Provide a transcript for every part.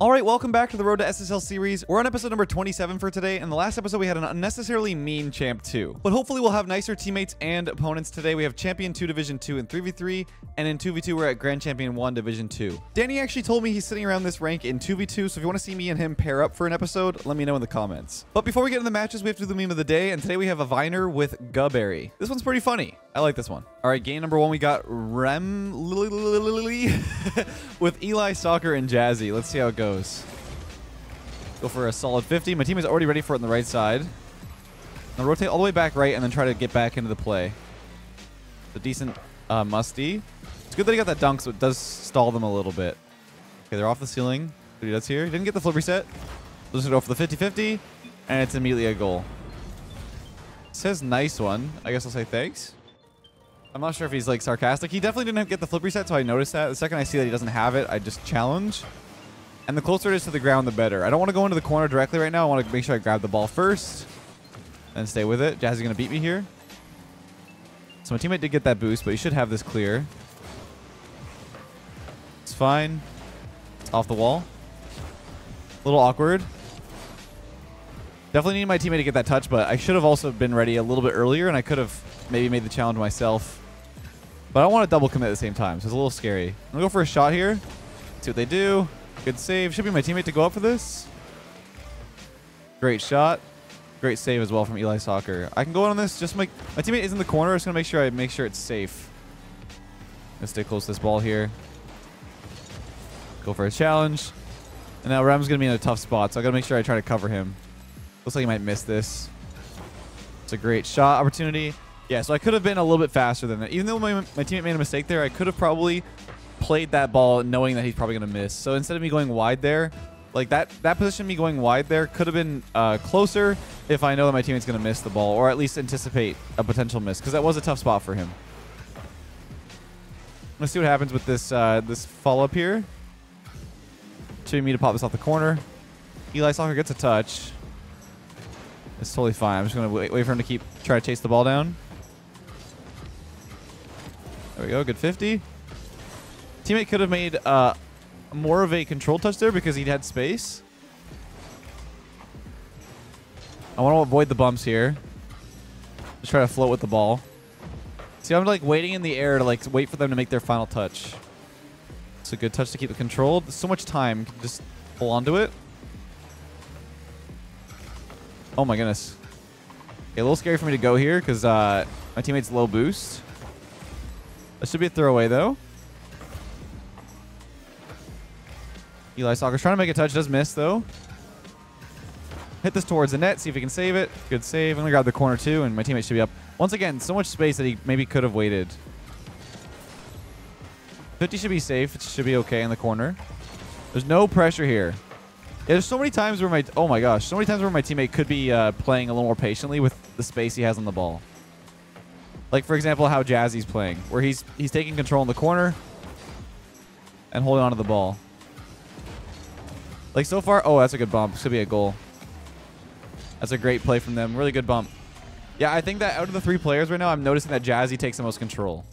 All right, welcome back to the Road to SSL series. We're on episode number 27 for today, and the last episode we had an unnecessarily mean Champ 2. But hopefully we'll have nicer teammates and opponents today. We have Champion 2 Division 2 in 3v3, and in 2v2 we're at Grand Champion 1 Division 2. Danny actually told me he's sitting around this rank in 2v2, so if you want to see me and him pair up for an episode, let me know in the comments. But before we get into the matches, we have to do the meme of the day, and today we have a Viner with Guberry. This one's pretty funny. I like this one. All right, game number one, we got Rem with Eli Soccer and Jazzy. Let's see how it goes. Go for a solid 50. My team is already ready for it on the right side. Now rotate all the way back right and then try to get back into the play. It's a decent uh, musty. It's good that he got that dunk, so it does stall them a little bit. Okay, they're off the ceiling. What he does here. He didn't get the flip reset. Just go for the 50-50, and it's immediately a goal. It says nice one. I guess I'll say thanks. I'm not sure if he's like sarcastic. He definitely didn't get the flip reset, so I noticed that. The second I see that he doesn't have it, I just challenge. And the closer it is to the ground, the better. I don't want to go into the corner directly right now. I want to make sure I grab the ball first and stay with it. Jazzy's going to beat me here. So my teammate did get that boost, but he should have this clear. It's fine. It's off the wall. A little awkward. Definitely need my teammate to get that touch, but I should have also been ready a little bit earlier, and I could have maybe made the challenge myself. But I want to double commit at the same time, so it's a little scary. I'm going to go for a shot here. See what they do. Good save. Should be my teammate to go up for this. Great shot. Great save as well from Eli Soccer. I can go in on this. Just my, my teammate is in the corner. I'm just gonna make sure I make sure it's safe. Gonna stay close to this ball here. Go for a challenge. And now Rem's gonna be in a tough spot, so I gotta make sure I try to cover him. Looks like he might miss this. It's a great shot opportunity. Yeah, so I could have been a little bit faster than that. Even though my, my teammate made a mistake there, I could have probably played that ball knowing that he's probably going to miss. So instead of me going wide there, like that that position me going wide there could have been uh, closer if I know that my teammate's going to miss the ball or at least anticipate a potential miss because that was a tough spot for him. Let's see what happens with this uh, this follow up here. Should me to pop this off the corner. Eli Soccer gets a touch. It's totally fine. I'm just going to wait, wait for him to keep try to chase the ball down. There we go. Good 50. Teammate could have made uh, more of a control touch there because he'd had space. I want to avoid the bumps here. Just try to float with the ball. See, I'm like waiting in the air to like wait for them to make their final touch. It's a good touch to keep it controlled. There's so much time. Just hold on to it. Oh my goodness. Okay, a little scary for me to go here because uh, my teammate's low boost. That should be a throwaway though. Eli Soccer's trying to make a touch. Does miss, though. Hit this towards the net. See if he can save it. Good save. I'm going to grab the corner, too, and my teammate should be up. Once again, so much space that he maybe could have waited. 50 should be safe. It should be okay in the corner. There's no pressure here. Yeah, there's so many times where my... Oh, my gosh. So many times where my teammate could be uh, playing a little more patiently with the space he has on the ball. Like, for example, how Jazzy's playing, where he's he's taking control in the corner and holding onto the ball. Like so far, oh, that's a good bump. This could be a goal. That's a great play from them. Really good bump. Yeah, I think that out of the three players right now, I'm noticing that Jazzy takes the most control.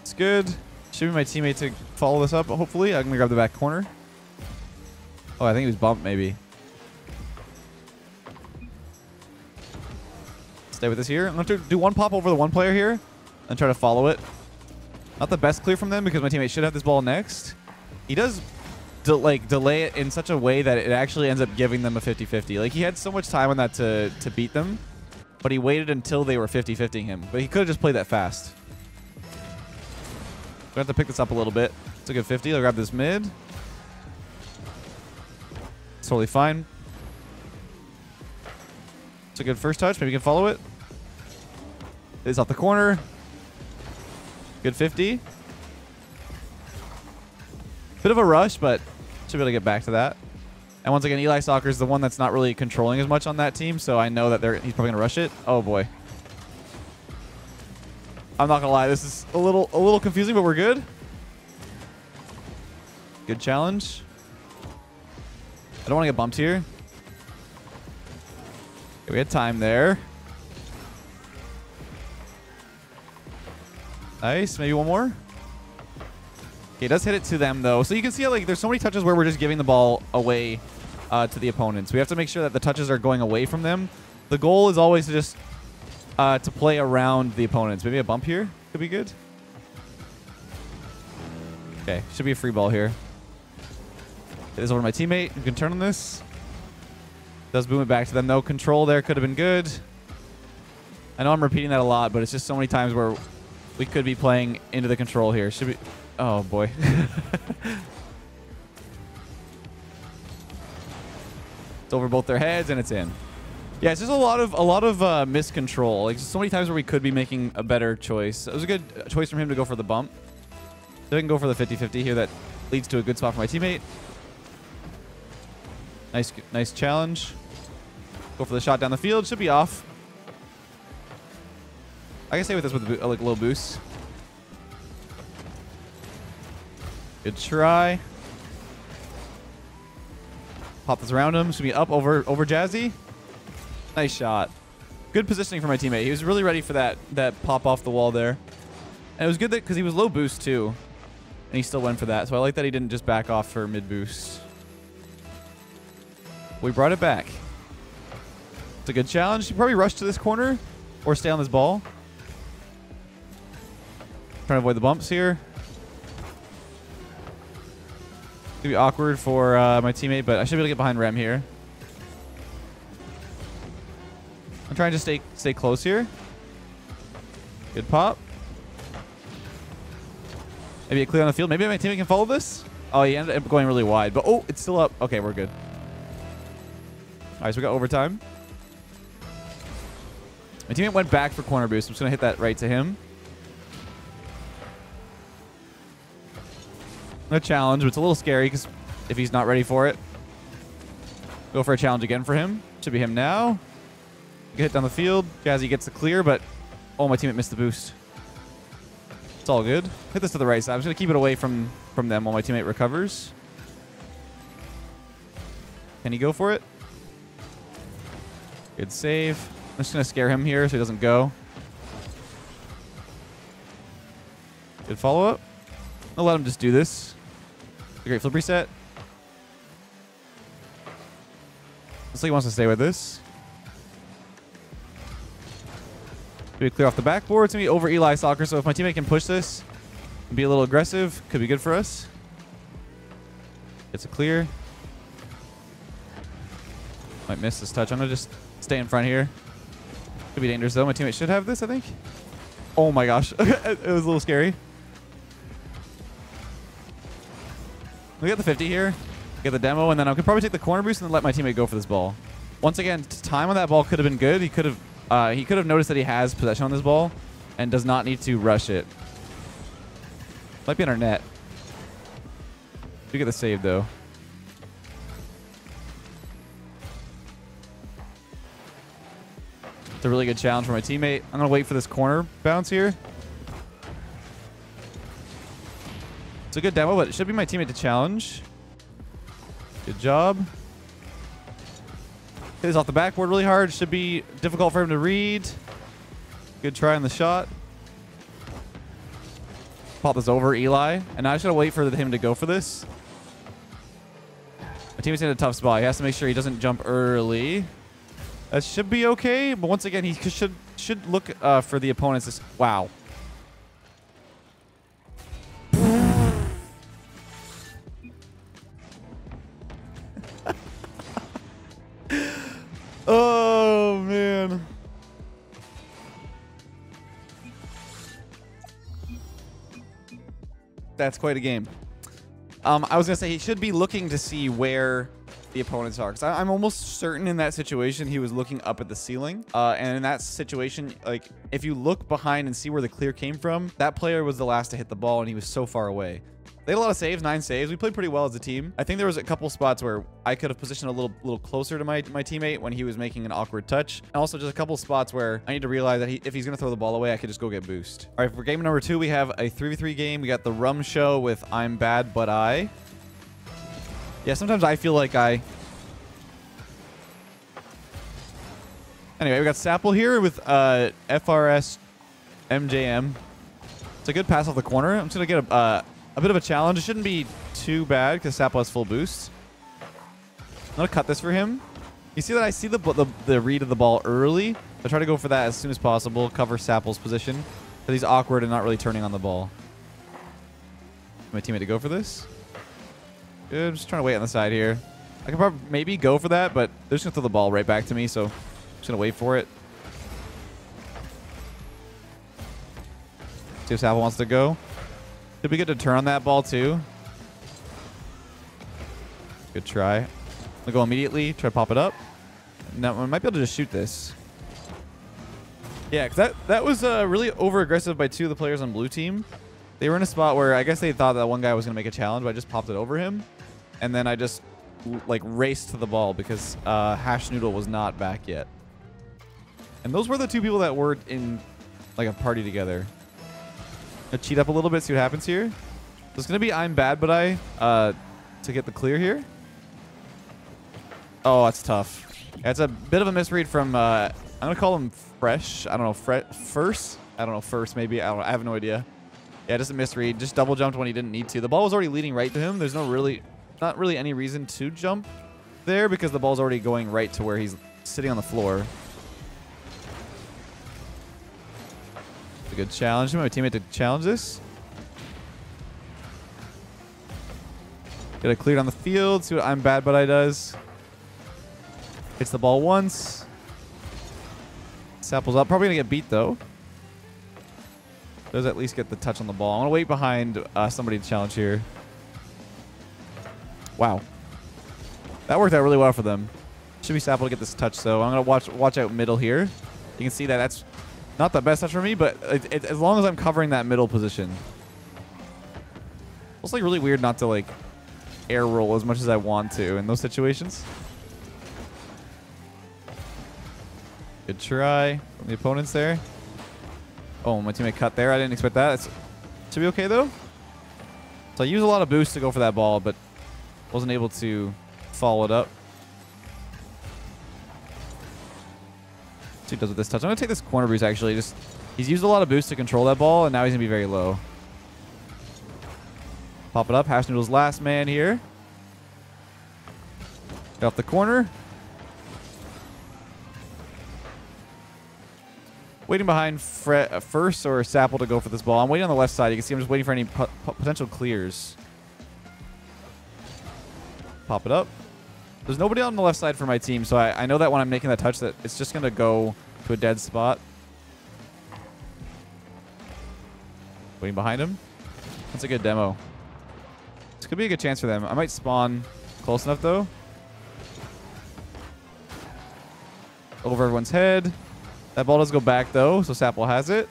It's good. Should be my teammate to follow this up, hopefully. I'm going to grab the back corner. Oh, I think he was bumped, maybe. Stay with this here. I'm going to do one pop over the one player here and try to follow it. Not the best clear from them because my teammate should have this ball next. He does de like delay it in such a way that it actually ends up giving them a 50-50. Like he had so much time on that to, to beat them, but he waited until they were 50-50ing him. But he could have just played that fast. We have to pick this up a little bit. It's a good 50. I'll grab this mid. It's totally fine. It's a good first touch. Maybe we can follow it. It's off the corner. Good 50. Bit of a rush, but should be able to get back to that. And once again, Eli Soccer is the one that's not really controlling as much on that team, so I know that they're, he's probably going to rush it. Oh, boy. I'm not going to lie. This is a little a little confusing, but we're good. Good challenge. I don't want to get bumped here. Okay, we had time there. Nice. Maybe one more. Okay, does hit it to them, though. So you can see, like, there's so many touches where we're just giving the ball away uh, to the opponents. We have to make sure that the touches are going away from them. The goal is always to just uh, to play around the opponents. Maybe a bump here could be good. Okay, should be a free ball here. Get this over to my teammate. You can turn on this. Does boom it back to them. No control there. Could have been good. I know I'm repeating that a lot, but it's just so many times where we could be playing into the control here. Should be... Oh, boy. it's over both their heads, and it's in. Yeah, it's just a lot of a lot of uh, miscontrol. Like so many times where we could be making a better choice. It was a good choice from him to go for the bump. So I can go for the 50-50 here. That leads to a good spot for my teammate. Nice, nice challenge. Go for the shot down the field. Should be off. I can stay with this with like little boost. Good try. Pop this around him. Should be up over over Jazzy. Nice shot. Good positioning for my teammate. He was really ready for that that pop off the wall there. And it was good that because he was low boost too. And he still went for that. So I like that he didn't just back off for mid boost. We brought it back. It's a good challenge. You probably rush to this corner or stay on this ball. Trying to avoid the bumps here. It's gonna be awkward for uh, my teammate, but I should be able to get behind Rem here. I'm trying to stay stay close here. Good pop. Maybe a clear on the field. Maybe my teammate can follow this. Oh, he ended up going really wide. But, oh, it's still up. Okay, we're good. All right, so we got overtime. My teammate went back for corner boost. I'm just going to hit that right to him. No challenge, but it's a little scary because if he's not ready for it. Go for a challenge again for him. Should be him now. Get hit down the field. Jazzy gets the clear, but oh, my teammate missed the boost. It's all good. Hit this to the right side. I'm just going to keep it away from, from them while my teammate recovers. Can he go for it? Good save. I'm just going to scare him here so he doesn't go. Good follow-up. I'll let him just do this. A great flip reset. Looks like he wants to stay with this. Maybe clear off the backboard. It's going to be over Eli Soccer, so if my teammate can push this and be a little aggressive, could be good for us. It's a clear. Might miss this touch. I'm going to just stay in front here. Could be dangerous, though. My teammate should have this, I think. Oh, my gosh. it was a little scary. We get the 50 here. Get the demo, and then I could probably take the corner boost and let my teammate go for this ball. Once again, time on that ball could have been good. He could have uh, he could have noticed that he has possession on this ball and does not need to rush it. Might be in our net. We get the save, though. It's a really good challenge for my teammate. I'm going to wait for this corner bounce here. It's a good demo, but it should be my teammate to challenge. Good job. Hit this off the backboard really hard. Should be difficult for him to read. Good try on the shot. Pop this over Eli. And I gotta wait for him to go for this. My teammate's in a tough spot. He has to make sure he doesn't jump early. That should be okay. But once again, he should should look uh, for the opponents. Wow. That's quite a game. Um, I was going to say he should be looking to see where the opponents are. Because I'm almost certain in that situation he was looking up at the ceiling. Uh, and in that situation, like, if you look behind and see where the clear came from, that player was the last to hit the ball and he was so far away. They had a lot of saves, nine saves. We played pretty well as a team. I think there was a couple spots where I could have positioned a little little closer to my, my teammate when he was making an awkward touch. And also just a couple spots where I need to realize that he, if he's going to throw the ball away, I could just go get boost. All right, for game number two, we have a 3v3 game. We got the Rum Show with I'm Bad But I. Yeah, sometimes I feel like I... Anyway, we got Sapple here with uh, FRS MJM. It's a good pass off the corner. I'm just going to get a, uh, a bit of a challenge. It shouldn't be too bad because Sapple has full boost. I'm going to cut this for him. You see that I see the, the, the read of the ball early. I try to go for that as soon as possible, cover Sapple's position. Because he's awkward and not really turning on the ball. My teammate to go for this. I'm just trying to wait on the side here. I could probably maybe go for that, but they're just going to throw the ball right back to me, so I'm just going to wait for it. See if Sapple wants to go. Did we get to turn on that ball too? Good try. To go immediately, try to pop it up. Now, I might be able to just shoot this. Yeah, because that, that was uh, really over-aggressive by two of the players on blue team. They were in a spot where I guess they thought that one guy was going to make a challenge, but I just popped it over him. And then I just, like, raced to the ball because uh, Hash Noodle was not back yet. And those were the two people that were in, like, a party together. Gonna cheat up a little bit, see what happens here. It's to be I'm Bad But I uh, to get the clear here. Oh, that's tough. That's a bit of a misread from, uh, I'm to call him Fresh. I don't know, Fre First? I don't know, First maybe. I, don't. I have no idea. Yeah, just a misread. Just double jumped when he didn't need to. The ball was already leading right to him. There's no really, not really any reason to jump there because the ball's already going right to where he's sitting on the floor. A good challenge. My teammate to challenge this. Get it cleared on the field. See what I'm bad but I does. Hits the ball once. Sapple's up. Probably going to get beat, though. Does at least get the touch on the ball. I'm going to wait behind uh, somebody to challenge here. Wow. That worked out really well for them. Should be Sapple to get this touch, though. I'm going to watch watch out middle here. You can see that that's not the best touch for me, but it, it, as long as I'm covering that middle position. It's like really weird not to like air roll as much as I want to in those situations. Good try from the opponents there. Oh, my teammate cut there. I didn't expect that. It's, should be okay though. So I use a lot of boost to go for that ball, but wasn't able to follow it up. Does with this touch. I'm going to take this corner boost, actually. Just He's used a lot of boost to control that ball, and now he's going to be very low. Pop it up. Hash Noodle's last man here. Get off the corner. Waiting behind Fre uh, First or Sapple to go for this ball. I'm waiting on the left side. You can see I'm just waiting for any potential clears. Pop it up. There's nobody on the left side for my team, so I, I know that when I'm making that touch that it's just going to go to a dead spot. Waiting behind him. That's a good demo. This could be a good chance for them. I might spawn close enough, though. Over everyone's head. That ball does go back, though, so Sapple has it.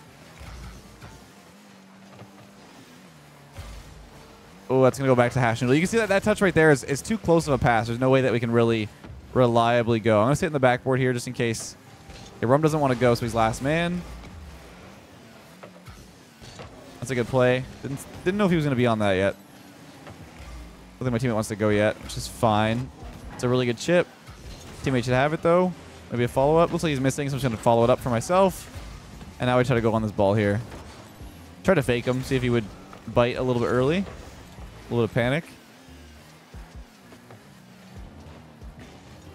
Oh, that's going to go back to Hash Noodle. You can see that that touch right there is, is too close of a pass. There's no way that we can really reliably go. I'm going to sit in the backboard here just in case. Okay, Rum doesn't want to go, so he's last man. That's a good play. Didn't, didn't know if he was going to be on that yet. I don't think my teammate wants to go yet, which is fine. It's a really good chip. Teammate should have it, though. Maybe a follow-up. Looks like he's missing, so I'm just going to follow it up for myself. And now I try to go on this ball here. Try to fake him, see if he would bite a little bit early. A little panic.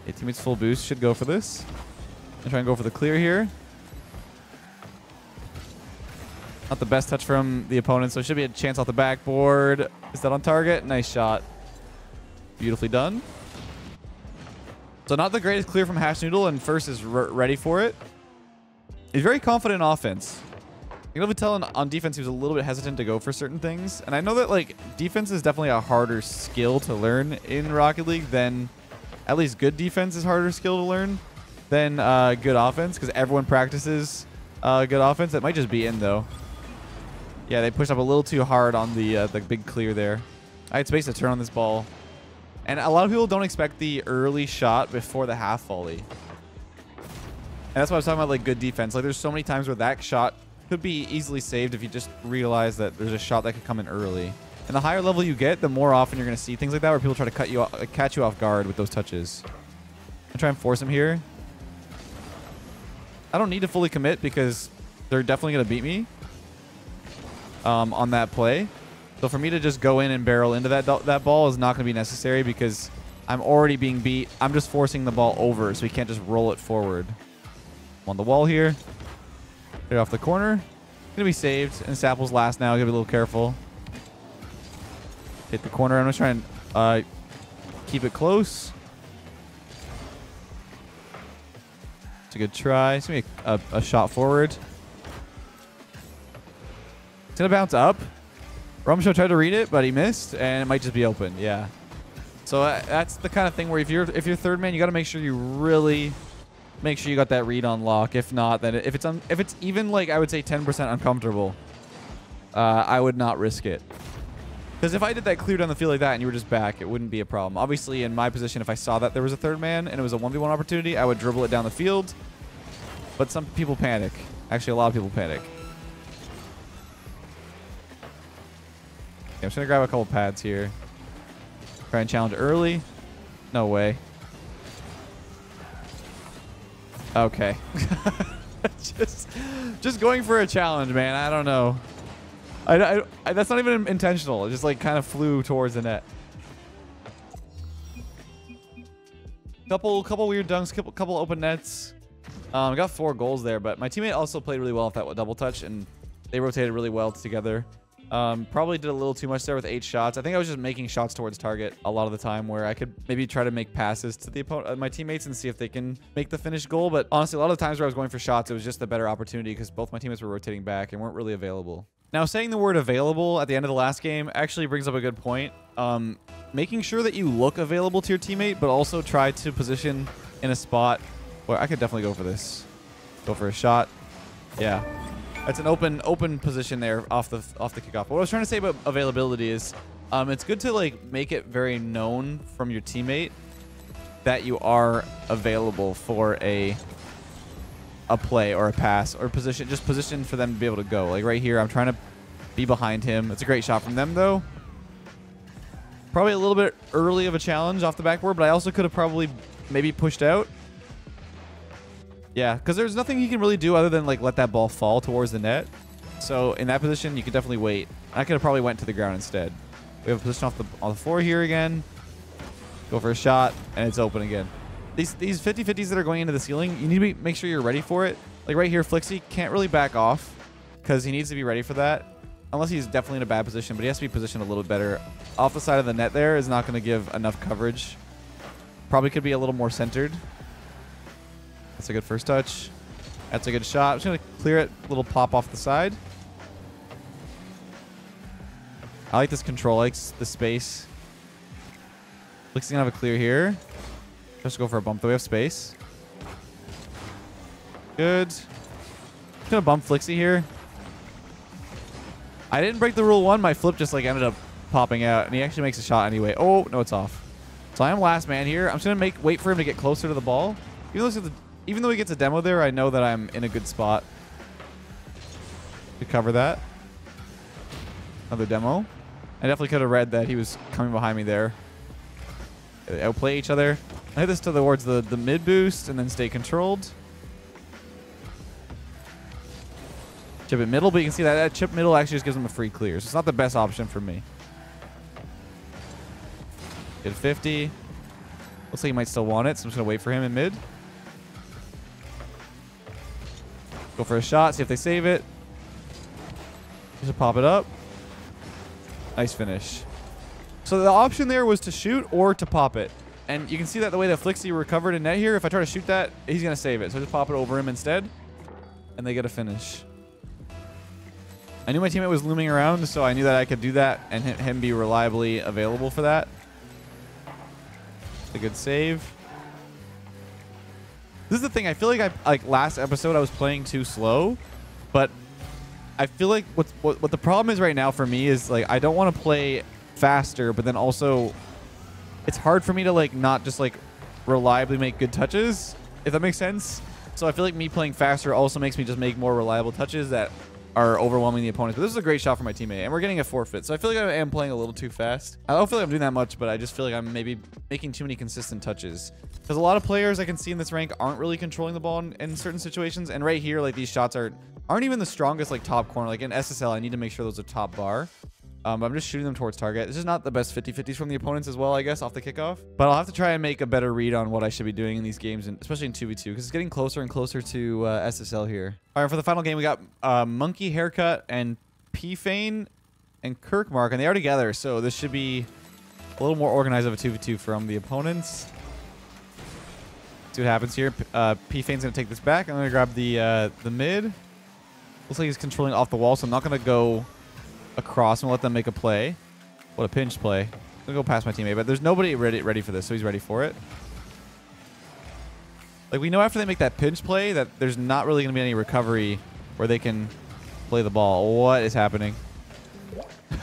Okay, teammates full boost should go for this. And try and go for the clear here. Not the best touch from the opponent, so it should be a chance off the backboard. Is that on target? Nice shot. Beautifully done. So not the greatest clear from Hash Noodle, and first is ready for it. He's very confident in offense. You can tell on defense he was a little bit hesitant to go for certain things. And I know that like defense is definitely a harder skill to learn in Rocket League than at least good defense is harder skill to learn than uh, good offense because everyone practices uh, good offense. That might just be in though. Yeah, they pushed up a little too hard on the uh, the big clear there. I had space to turn on this ball. And a lot of people don't expect the early shot before the half volley. And that's why I was talking about like good defense. Like there's so many times where that shot could be easily saved if you just realize that there's a shot that could come in early. And the higher level you get, the more often you're going to see things like that where people try to cut you off, catch you off guard with those touches. I try and force him here. I don't need to fully commit because they're definitely going to beat me. um, on that play. So for me to just go in and barrel into that that ball is not going to be necessary because I'm already being beat. I'm just forcing the ball over, so he can't just roll it forward. I'm on the wall here. Get off the corner. Gonna be saved. And Sapple's last now. Gotta be a little careful. Hit the corner. I'm just trying to uh, keep it close. It's a good try. It's gonna be a, a, a shot forward. It's gonna bounce up. Rumsho tried to read it, but he missed, and it might just be open. Yeah. So uh, that's the kind of thing where if you're if you're third man, you got to make sure you really make sure you got that read on lock. If not, then if it's un, if it's even like I would say 10% uncomfortable, uh, I would not risk it. Because if I did that clear down the field like that and you were just back, it wouldn't be a problem. Obviously, in my position, if I saw that there was a third man and it was a 1v1 opportunity, I would dribble it down the field. But some people panic. Actually, a lot of people panic. Okay, I'm just going to grab a couple pads here. Try and challenge early. No way. Okay. just, just going for a challenge, man. I don't know. I, I, I, that's not even intentional. It just like kind of flew towards the net. Couple, couple weird dunks, couple, couple open nets. Um, got four goals there, but my teammate also played really well with that double touch, and they rotated really well together. Um, probably did a little too much there with eight shots. I think I was just making shots towards target a lot of the time where I could maybe try to make passes to the opponent, uh, my teammates and see if they can make the finished goal. But honestly, a lot of the times where I was going for shots, it was just a better opportunity because both my teammates were rotating back and weren't really available. Now, saying the word available at the end of the last game actually brings up a good point. Um, making sure that you look available to your teammate, but also try to position in a spot where I could definitely go for this. Go for a shot. Yeah. That's an open open position there off the off the kickoff. But what I was trying to say about availability is um, it's good to like make it very known from your teammate that you are available for a a play or a pass or position just position for them to be able to go. Like right here, I'm trying to be behind him. It's a great shot from them though. Probably a little bit early of a challenge off the backboard, but I also could have probably maybe pushed out yeah, because there's nothing he can really do other than like let that ball fall towards the net. So in that position, you could definitely wait. I could have probably went to the ground instead. We have a position off the on the floor here again. Go for a shot, and it's open again. These these 50-50s that are going into the ceiling, you need to be, make sure you're ready for it. Like right here, Flixie can't really back off because he needs to be ready for that. Unless he's definitely in a bad position, but he has to be positioned a little better. Off the side of the net there is not going to give enough coverage. Probably could be a little more centered. That's a good first touch. That's a good shot. I'm just going to clear it. Little pop off the side. I like this control. I like the space. Looks going to have a clear here. Just go for a bump, though. We have space. Good. I'm going to bump Flixie here. I didn't break the rule one. My flip just like ended up popping out, and he actually makes a shot anyway. Oh, no, it's off. So I am last man here. I'm just going to make wait for him to get closer to the ball. Even though, the, even though he gets a demo there, I know that I'm in a good spot to cover that. Another demo. I definitely could have read that he was coming behind me there. Outplay each other. I hit this towards the, the mid boost and then stay controlled. Chip it middle, but you can see that, that chip middle actually just gives him a free clear. So it's not the best option for me. Get 50. Looks like he might still want it, so I'm just going to wait for him in mid. Go for a shot, see if they save it. Just pop it up. Nice finish. So the option there was to shoot or to pop it. And you can see that the way that Flixie recovered in net here, if I try to shoot that, he's going to save it. So I just pop it over him instead. And they get a finish. I knew my teammate was looming around, so I knew that I could do that and him be reliably available for that. A good save. This is the thing. I feel like I like last episode I was playing too slow, but I feel like what's, what what the problem is right now for me is like I don't want to play faster, but then also it's hard for me to like not just like reliably make good touches, if that makes sense. So I feel like me playing faster also makes me just make more reliable touches that are overwhelming the opponents. But this is a great shot for my teammate, and we're getting a forfeit. So I feel like I am playing a little too fast. I don't feel like I'm doing that much, but I just feel like I'm maybe making too many consistent touches. Because a lot of players I can see in this rank aren't really controlling the ball in, in certain situations. And right here, like these shots are aren't even the strongest like top corner. Like in SSL, I need to make sure those are top bar. Um, I'm just shooting them towards target. This is not the best 50-50s from the opponents as well, I guess, off the kickoff. But I'll have to try and make a better read on what I should be doing in these games, and especially in 2v2, because it's getting closer and closer to uh, SSL here. All right, for the final game, we got uh, Monkey Haircut and P-Fane and Kirkmark, and they are together, so this should be a little more organized of a 2v2 from the opponents. See what happens here. Uh, P-Fane's going to take this back. I'm going to grab the, uh, the mid. Looks like he's controlling off the wall, so I'm not going to go across and let them make a play. What a pinch play. I'm gonna go past my teammate, but there's nobody ready ready for this, so he's ready for it. Like we know after they make that pinch play that there's not really gonna be any recovery where they can play the ball. What is happening?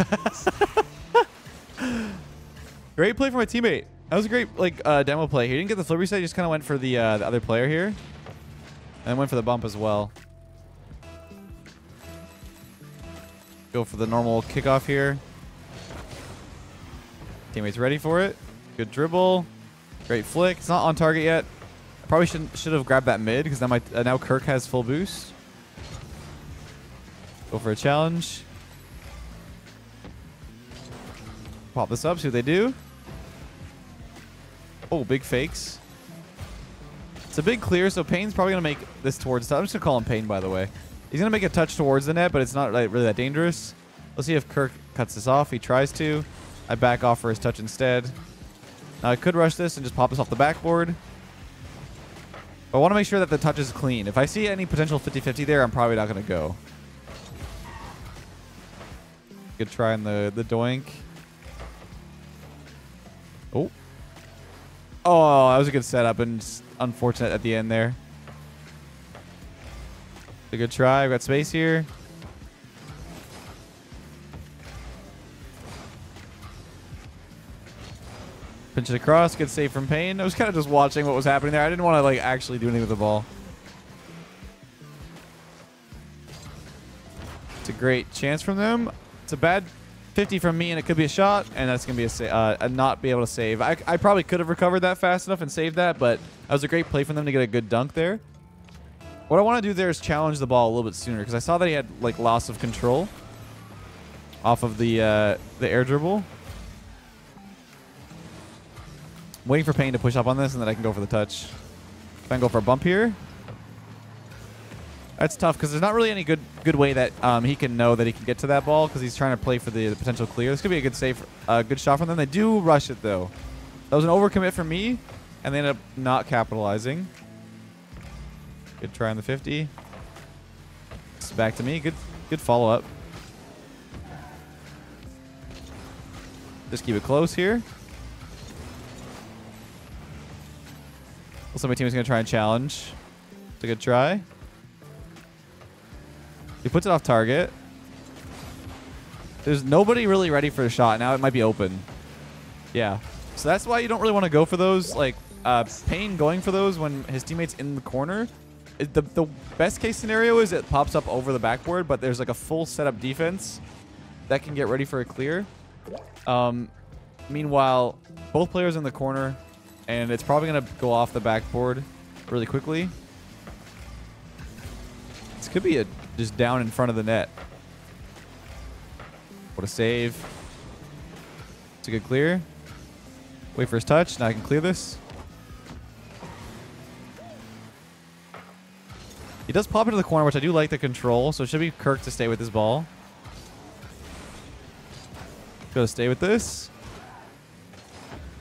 great play for my teammate. That was a great like uh, demo play. He didn't get the flip reset. He just kind of went for the uh, the other player here, and went for the bump as well. Go for the normal kickoff here. Teammates ready for it. Good dribble. Great flick. It's not on target yet. I Probably shouldn't should have grabbed that mid because now my uh, now Kirk has full boost. Go for a challenge. Pop this up. See what they do. Oh, big fakes. It's a big clear, so Payne's probably gonna make this towards. Top. I'm just gonna call him Payne, by the way. He's going to make a touch towards the net, but it's not like, really that dangerous. Let's see if Kirk cuts this off. He tries to. I back off for his touch instead. Now I could rush this and just pop this off the backboard. But I want to make sure that the touch is clean. If I see any potential 50-50 there, I'm probably not going to go. Good try on the, the doink. Oh. Oh, that was a good setup and unfortunate at the end there. A good try. I've got space here. Pinch it across. Good save from Payne. I was kind of just watching what was happening there. I didn't want to like actually do anything with the ball. It's a great chance from them. It's a bad 50 from me, and it could be a shot, and that's going to be a, uh, a, not be able to save. I, I probably could have recovered that fast enough and saved that, but that was a great play from them to get a good dunk there. What I want to do there is challenge the ball a little bit sooner because I saw that he had like loss of control off of the uh, the air dribble. I'm waiting for Payne to push up on this and then I can go for the touch. If I can go for a bump here. That's tough because there's not really any good good way that um, he can know that he can get to that ball because he's trying to play for the, the potential clear. This could be a good save, a uh, good shot from them. They do rush it though. That was an overcommit for me, and they ended up not capitalizing. Good try on the 50. It's back to me. Good good follow up. Just keep it close here. Like my team is going to try and challenge. It's a good try. He puts it off target. There's nobody really ready for a shot. Now it might be open. Yeah. So that's why you don't really want to go for those. Like, uh, Payne going for those when his teammate's in the corner the, the best case scenario is it pops up over the backboard, but there's like a full setup defense that can get ready for a clear. Um, meanwhile, both players in the corner, and it's probably going to go off the backboard really quickly. This could be a, just down in front of the net. What a save. It's a good clear. Wait for his touch. Now I can clear this. He does pop into the corner, which I do like the control, so it should be Kirk to stay with this ball. Gonna stay with this.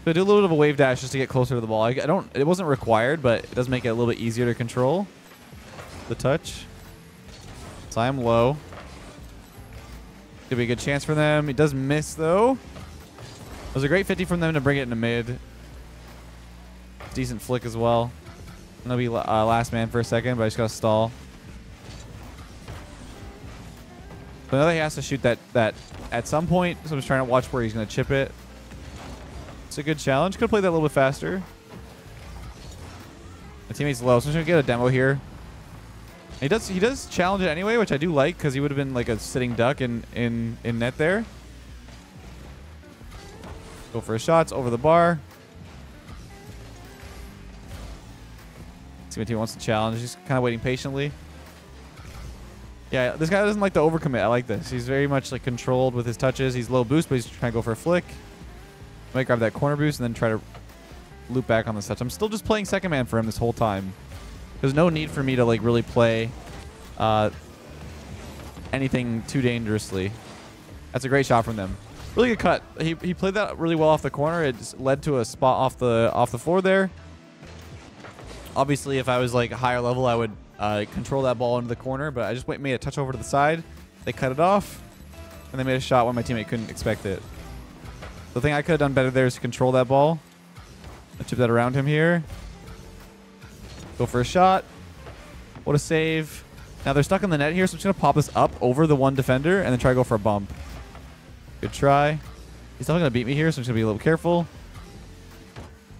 Gonna do a little bit of a wave dash just to get closer to the ball. I, I don't. It wasn't required, but it does make it a little bit easier to control. The touch. Time low. Could be a good chance for them. He does miss though. It was a great 50 from them to bring it into mid. Decent flick as well. I'm gonna be uh, last man for a second, but I just gotta stall. But now he has to shoot that that at some point. So I'm just trying to watch where he's gonna chip it. It's a good challenge. Could play that a little bit faster. My teammate's low, so I'm just gonna get a demo here. He does he does challenge it anyway, which I do like because he would have been like a sitting duck in, in, in net there. Go for a shot. It's over the bar. See what team wants to challenge. He's kind of waiting patiently. Yeah, this guy doesn't like to overcommit. I like this. He's very much like controlled with his touches. He's low boost, but he's trying to go for a flick. Might grab that corner boost and then try to loop back on the touch. I'm still just playing second man for him this whole time. There's no need for me to like really play uh, anything too dangerously. That's a great shot from them. Really good cut. He, he played that really well off the corner. It led to a spot off the off the floor there. Obviously, if I was like a higher level, I would uh, control that ball into the corner, but I just went, made a touch over to the side. They cut it off, and they made a shot when my teammate couldn't expect it. The thing I could have done better there is to control that ball. I chip that around him here. Go for a shot. What a save. Now they're stuck in the net here, so I'm just going to pop this up over the one defender and then try to go for a bump. Good try. He's not going to beat me here, so I'm just going to be a little careful.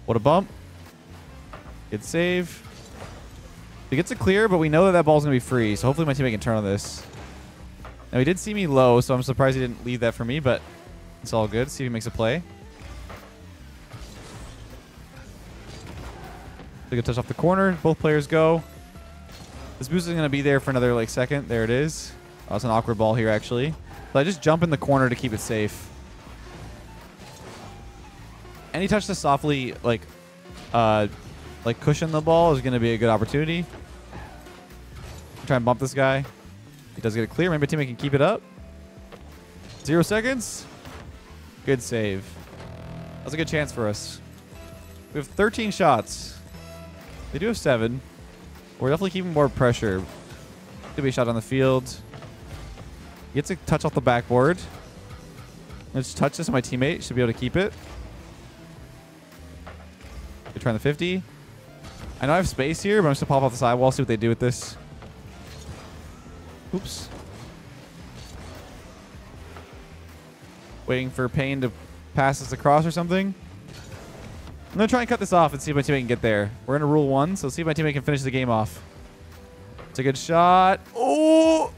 What a bump. Good save. He gets it clear, but we know that that ball's going to be free, so hopefully my teammate can turn on this. Now, he did see me low, so I'm surprised he didn't leave that for me, but it's all good. See if he makes a play. Take a touch off the corner. Both players go. This boost is going to be there for another like second. There it is. Oh, it's an awkward ball here, actually. But I just jump in the corner to keep it safe. Any touch to softly, like, uh, like cushion the ball is going to be a good opportunity. Try and bump this guy. He does get it clear. Maybe teammate can keep it up. Zero seconds. Good save. That's a good chance for us. We have 13 shots. They do have seven. We're definitely keeping more pressure. Could be a shot on the field. Gets a touch off the backboard. Let's touch this. My teammate should be able to keep it. They're trying the 50. I know I have space here, but I'm just going to pop off the sidewall, see what they do with this. Oops. Waiting for Payne to pass us across or something. I'm going to try and cut this off and see if my teammate can get there. We're in a rule one, so see if my teammate can finish the game off. It's a good shot. Oh!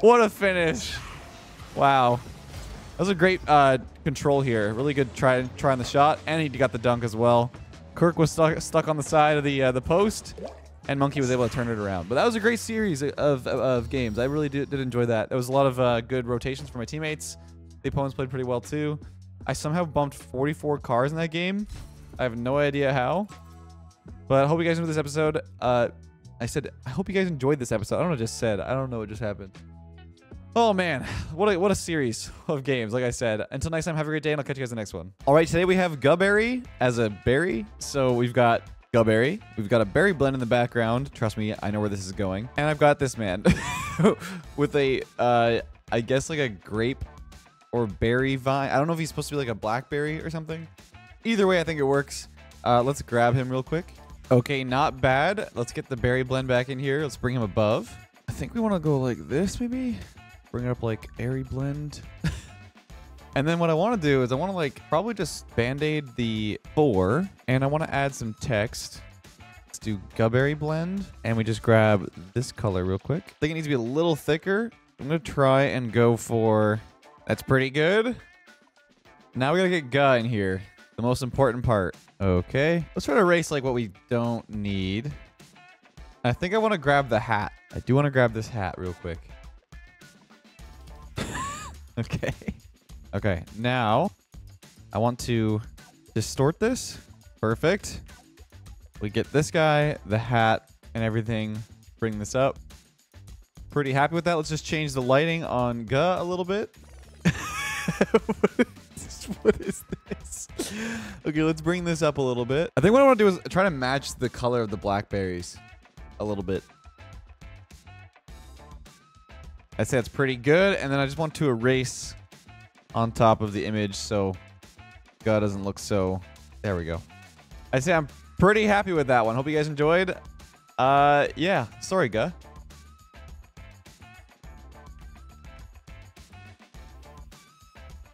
What a finish. Wow. That was a great uh, control here. Really good try, try on the shot, and he got the dunk as well. Kirk was stuck, stuck on the side of the uh, the post, and Monkey was able to turn it around. But that was a great series of, of, of games. I really did, did, enjoy that. There was a lot of uh, good rotations for my teammates. The opponents played pretty well too. I somehow bumped 44 cars in that game. I have no idea how. But I hope you guys enjoyed this episode. Uh, I said, I hope you guys enjoyed this episode. I don't know what I just said. I don't know what just happened. Oh man, what a, what a series of games. Like I said, until next time, have a great day, and I'll catch you guys in the next one. All right, today we have Guberry as a berry. So we've got Guberry. We've got a berry blend in the background. Trust me, I know where this is going. And I've got this man with a, uh, I guess like a grape or berry vine. I don't know if he's supposed to be like a blackberry or something. Either way, I think it works. Uh, let's grab him real quick. Okay, not bad. Let's get the berry blend back in here. Let's bring him above. I think we want to go like this, maybe? Bring up like airy blend. and then what I want to do is I want to like probably just band-aid the four and I want to add some text. Let's do Guberry blend and we just grab this color real quick. I think it needs to be a little thicker. I'm going to try and go for... That's pretty good. Now we got to get Gu in here. The most important part. Okay. Let's try to erase like what we don't need. I think I want to grab the hat. I do want to grab this hat real quick. okay. Okay, now I want to distort this. Perfect. We get this guy, the hat, and everything. Bring this up. Pretty happy with that. Let's just change the lighting on Gu a little bit. what is this? Okay, let's bring this up a little bit. I think what I want to do is try to match the color of the blackberries a little bit. I'd say that's pretty good. And then I just want to erase on top of the image so Gu doesn't look so... There we go. I'd say I'm pretty happy with that one. Hope you guys enjoyed. Uh, yeah. Sorry, Gu.